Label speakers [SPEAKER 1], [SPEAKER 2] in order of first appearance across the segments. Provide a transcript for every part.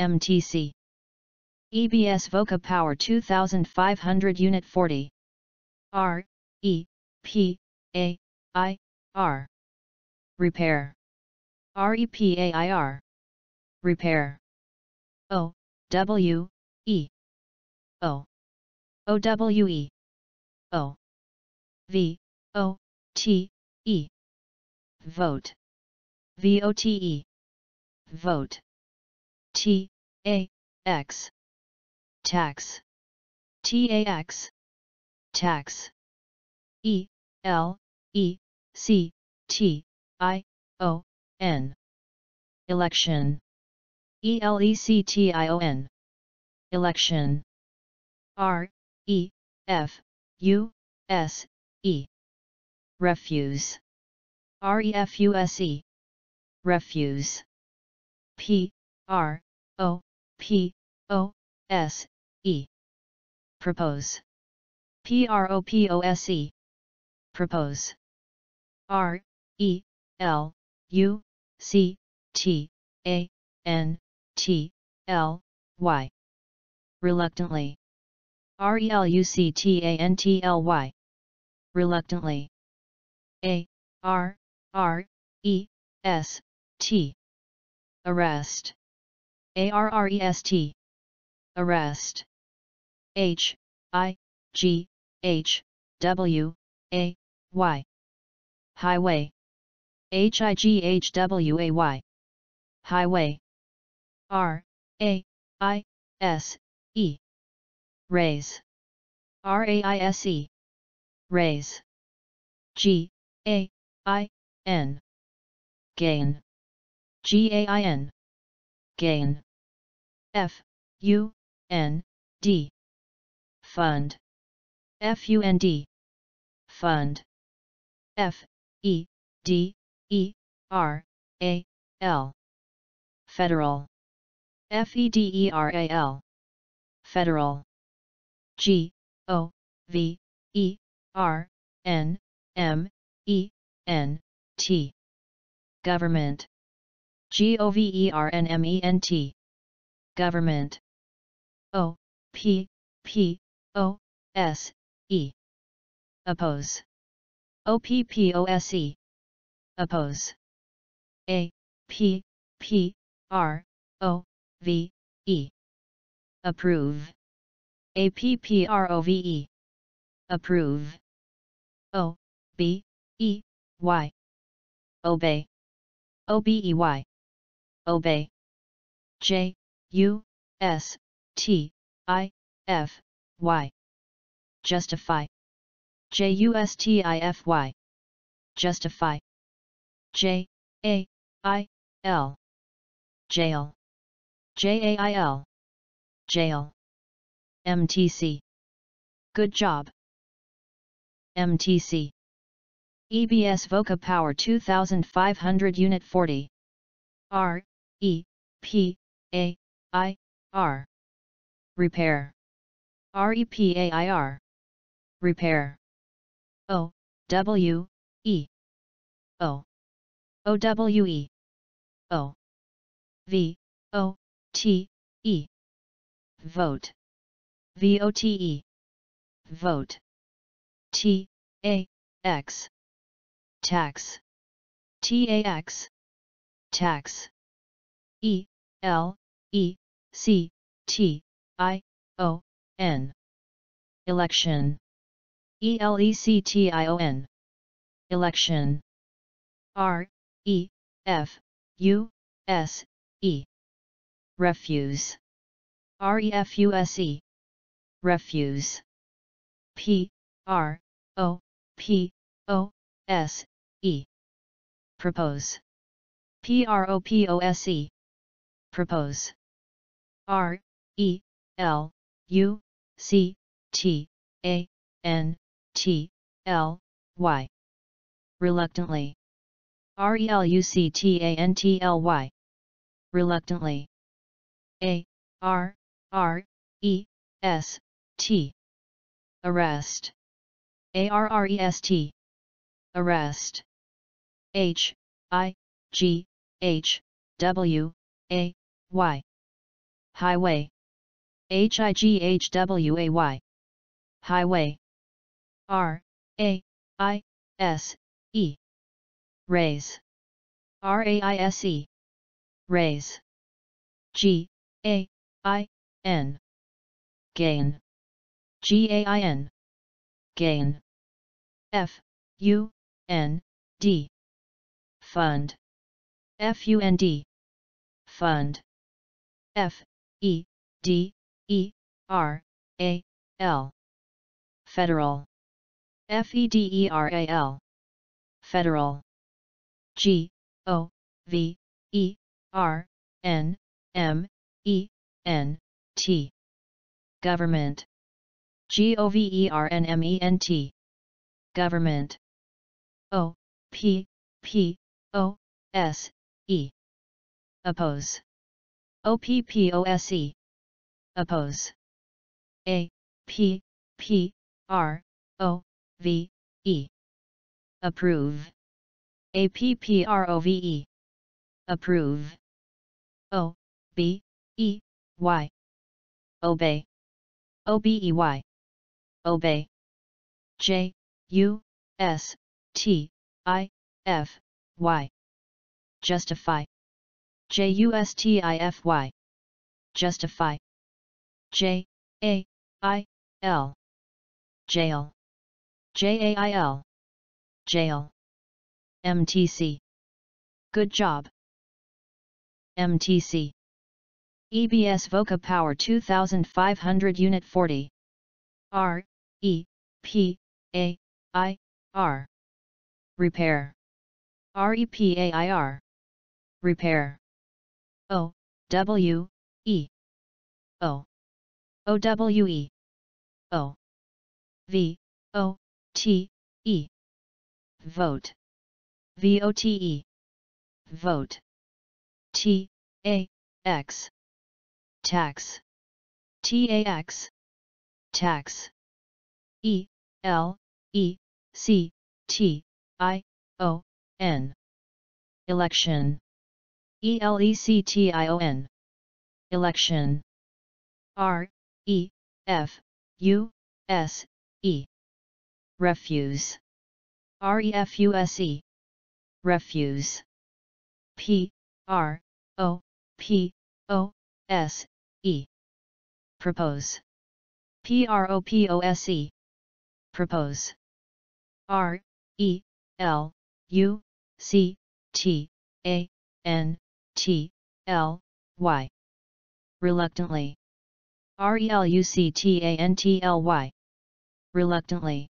[SPEAKER 1] MTC. EBS Voca Power 2500 Unit 40. R, E, P, A, I, R. Repair. REPAIR. Repair. O, W, E. Owe. O W E. Owe. V, O, T, E. Vote. V O T E. Vote. T, A, X. Tax. T A X. Tax. E, L, E, C, T, I, O, N. Election. E L E C T I O N. Election. R, E, F, U, S, E. Refuse. R E F U S E. Refuse. P, R, O, P, O, S, E. Propose. P R O P O S E. Propose. R, E, L, U, C, T, A, N, T, L, Y. Reluctantly. R E L U C T A N T L Y. Reluctantly. A, R, R, E, S, T. Arrest. A R R E S T. Arrest. H, I, G, H, W, A, Y. Highway. H I G H W A Y. Highway. R, A, I, S, E. Raise. R A I S E. Raise. G, A, I, N. Gain. G A I N. Gain. F, U, N, D. Fund. F U N D. Fund. F, E, D, E, R, A, L. Federal. F E D E R A L. Federal. G, O, V, E, R, N, M, E, N, T. Government. G O V E R N M E N T. Government. O, P, P, O, S, E. Oppose. O P P O S E. Oppose. A, P, P, R, O, V, E. Approve. A P P R O V E. Approve. O, B, E, Y. Obey. O B E Y. Obey. J, U, S, T, I, F, Y. Justify. J U S T I F Y. Justify. J, A, I, L. Jail. J A I L. Jail. MTC. Good job. MTC. EBS Voca Power 2500 Unit 40. R, E, P, A, I, R. Repair. REPAIR. Repair. O, W, E. Owe. O W E. Owe. V, O, T, E. Vote. V O T E. Vote. T, A, X. Tax. T A X. Tax. E, L, E, C, T, I, O, N. Election. E L E C T I O N. Election. R, E, F, U, S, E. Refuse. R E F U S E. Refuse. P, R, O, P, O, S, E. Propose. P R O P O S E. Propose. R, E, L, U, C, T, A, N, T, L, Y. Reluctantly. R E L U C T A N T L Y. Reluctantly. A, R, R, E, S, T. Arrest. A R R E S T. Arrest. H, I, G, H, W, A, Y. Highway. H-I-G-H-W-A-Y. Highway. R, A, I, S, E. Raise. R-A-I-S-E. Raise. G, A, I, N. Gain. G-A-I-N. Gain. F, U, N, D. Fund. F, U, N, D. Fund. F, E, D, E, R, A, L. Federal. F, E, D, E, R, A, L. Federal. G, O, V, E, R, N, M, E, N, T. Government. G O V E R N M E N T. Government. O, P, P, O, S, E. Oppose. O P P O S E. Oppose. A, P, P, R, O, V, E. Approve. A P P R O V E. Approve. O, B, E, Y. Obey. O B E Y. Obey. J, U, S, T, I, F, Y. Justify. J U S T I F Y. Justify. J, A, I, L. Jail. J A I L. Jail. MTC. Good job. MTC. EBS Voca Power 2500 Unit 40. R, E, P, A, I, R. Repair. REPAIR. Repair. O, W, E. Owe. O W E. Owe. V, O, T, E. Vote. V O T E. Vote. T, A, X. Tax. T A X. Tax. E, L, E, C, T, I, O, N. Election. E L E C T I O N. Election. R, E, F, U, S, E. Refuse. R E F U S E. Refuse. P, R, O, P, O, S, E. Propose. P R O P O S E. Propose. R, E, L, U, C, T, A, N, T, L, Y. Reluctantly. R E L U C T A N T L Y. Reluctantly.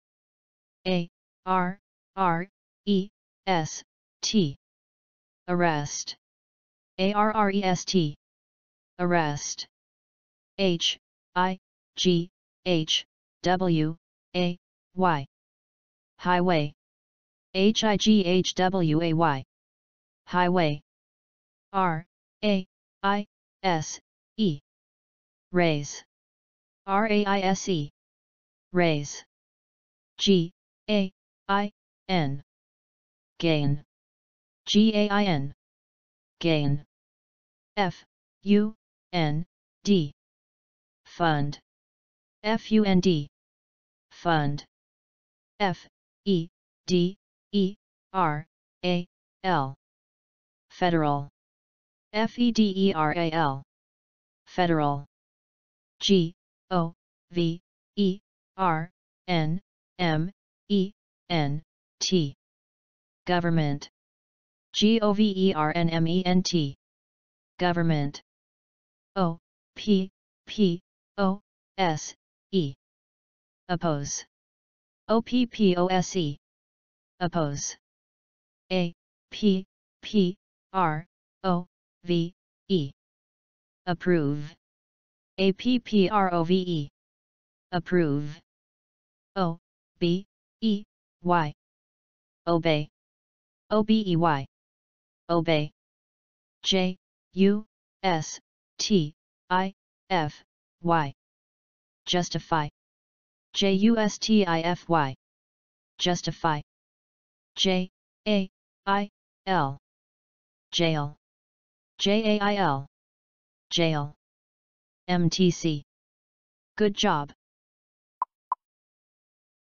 [SPEAKER 1] A, R, R, E, S, T. Arrest. A R R E S T. Arrest. H, I, G, H, W, A, Y. Highway. H I G H W A Y. Highway. R, A, I, S, E. Raise. R A I S E. Raise. G, A, I, N. Gain. G A I N. Gain. F, U, N, D. Fund. F U N D. Fund. F, E, D, E, R, A, L. Federal. F E D E R A L. Federal. G, O, V, E, R, N, M, E, N, T. Government. G O V E R N M E N T. Government. O, P, P, O, S, E. Oppose. O P P O S E. Oppose. A, P, P, R, O, V, E. Approve. A P P R O V E. Approve. O, B, E, Y. Obey. O B E Y. Obey. J, U, S, T, I, F, Y. Justify. J U S T I F Y. Justify. J, A, I, L. Jail. J A I L. Jail. MTC. Good job.